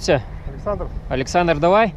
Це? Александр, Олександр, давай.